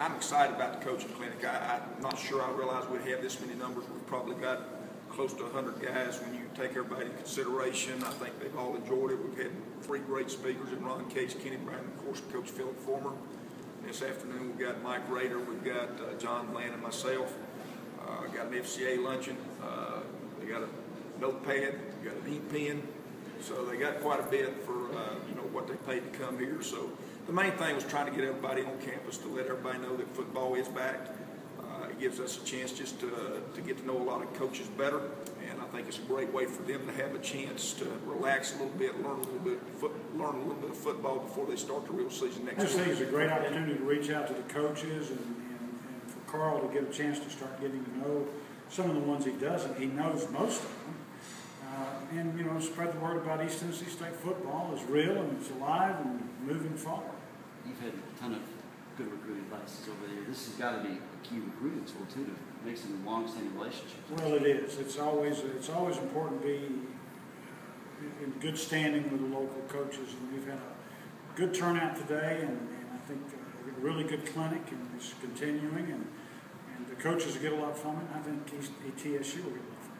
I'm excited about the coaching clinic. I, I'm not sure I realized we'd have this many numbers. We've probably got close to 100 guys when you take everybody into consideration. I think they've all enjoyed it. We've had three great speakers in Ron Case, Kenny Brown, and of course Coach Phillip Fulmer. This afternoon we've got Mike Rader, we've got uh, John Land and myself. Uh, got an FCA luncheon. Uh, they got a notepad, they got an ink pen. So they got quite a bit for uh, what they paid to come here. So the main thing was trying to get everybody on campus to let everybody know that football is back. Uh, it gives us a chance just to, to get to know a lot of coaches better, and I think it's a great way for them to have a chance to relax a little bit, learn a little bit, foot, learn a little bit of football before they start the real season next I just think it's a great opportunity to reach out to the coaches and, and, and for Carl to get a chance to start getting to know some of the ones he doesn't. He knows most of them. And, you know, spread the word about East Tennessee State football is real and it's alive and moving forward. You've had a ton of good recruiting classes over there. This has got to be a key recruiting tool too to make some long-standing relationships. Well, it is. It's always it's always important to be in good standing with the local coaches, and we've had a good turnout today, and, and I think a really good clinic, and it's continuing, and and the coaches will get a lot from it. I think ETSU will get a lot